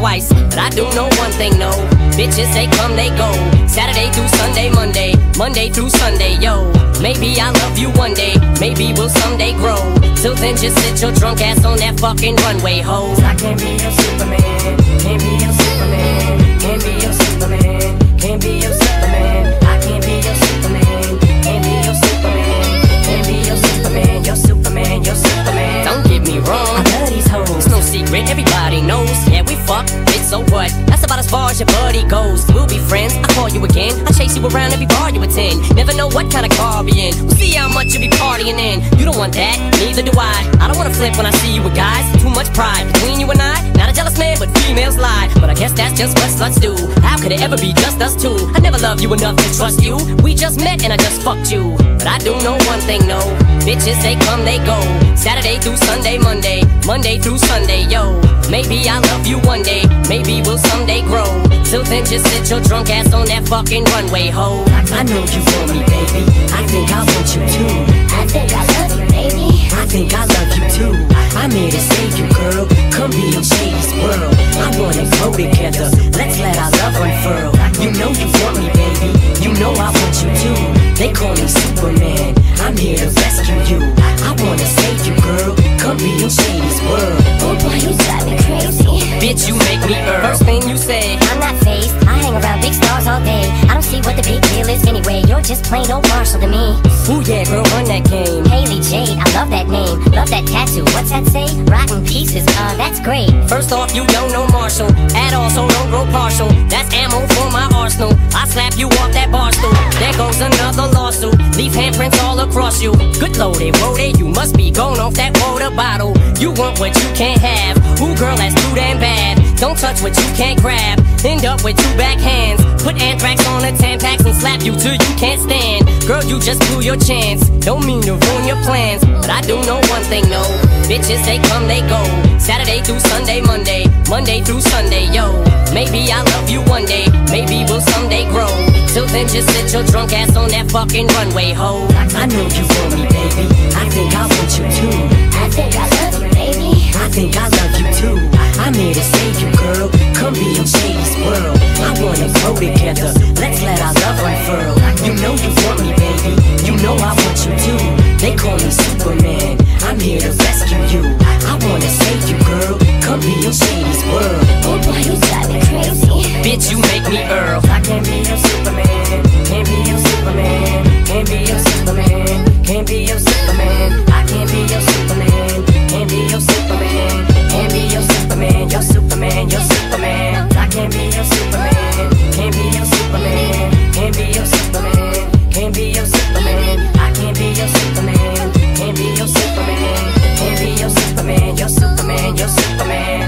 Twice. But I do know one thing, no. Bitches, they come, they go. Saturday through Sunday, Monday. Monday through Sunday, yo. Maybe I'll love you one day. Maybe we'll someday grow. Till then, just sit your drunk ass on that fucking runway, ho. I can't be your Superman. Can't be your Superman. Can't be your Superman. Can't be your Superman. I can't be your Superman. Can't be your Superman. Can't be your Superman. Your Superman. Your Superman. Don't get me wrong. Secret, everybody knows. Yeah, we fuck, bitch, so what? That's about as far as your buddy goes. We'll be friends, I call you again. I chase you around every bar you attend. Never know what kind of car be in. We'll see how much you be partying in. You don't want that, neither do I. I don't wanna flip when I see you with guys. Too much pride between you and I. Not a jealous man, but females lie. But I guess that's just what sluts do. How could it ever be just us two? I never loved you enough to trust you. We just met and I just fucked you. But I do know one thing, no. Bitches, they come, they go. Saturday through Sunday, Monday. Monday through Sunday, yo. Maybe I'll love you one day. Maybe we'll someday grow. Till then, just sit your drunk ass on that fucking runway, ho. I know you want me, baby. I think I want you too. I think I think I love you too. I'm here to save you, girl. Come be in Shady's world. I wanna grow together. Let's let our love unfurl. You know you want me, baby. You know I want you too. They call me Superman. I'm here to rescue you. I wanna save you, girl. Come be in Shady's world. Oh boy, you drive me crazy. Bitch, you make me earn. First thing you say, I'm not phased. Hang around big stars all day. I don't see what the big deal is anyway. You're just plain old Marshall to me. ooh yeah, girl, run that game. Hailie Jade, I love that name. Love that tattoo. What's that say? Rotten pieces. Uh, that's great. First off, you don't know Marshall at all, so don't grow partial. That's ammo for my arsenal. I slap you off that bar stool. There goes another lawsuit. Leave handprints all across you. Good loaded, loaded. You must be going off that water bottle. You want what you can't have. Ooh, girl, that's too damn bad. Don't touch what you can't grab. End up with two back hands. Put anthrax on the Tampax and slap you till you can't stand. Girl, you just blew your chance. Don't mean to ruin your plans, but I do know one thing, no. Bitches, they come, they go. Saturday through Sunday, Monday. Monday through Sunday, yo. Maybe I'll love you one day. Maybe we'll someday grow. Till then, just sit your drunk ass on that fucking runway, ho. I know you want me, baby. I think I want you too. I think I love you, baby. I think I love you I'm here to save you, girl. Come be in Shady's world. I wanna grow together. Let's let our love unfurl. You know you want me, baby. You know I want you too. They call me Superman. I'm here to rescue you. I wanna save you, girl. Come be in Shady's world. Oh boy, you drive me crazy. Bitch, you make me Earl. I can't be your Superman. Can't be your Superman. Can't be your Superman. Can't be your Superman. I can't be your Superman. Can't be your Superman. Can't be your Superman, your Superman, your Superman. I can't be your Superman. Can't be your Superman. Can't be your Superman. Can't be your Superman. I can't be your Superman. Can't be your Superman. Can't be your Superman, your Superman, your Superman.